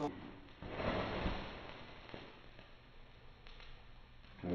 so,